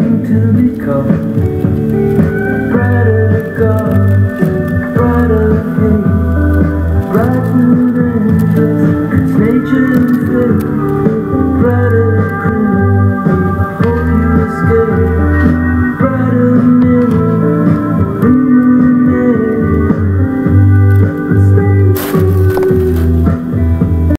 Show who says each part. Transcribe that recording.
Speaker 1: to become brighter God, brighter brighter than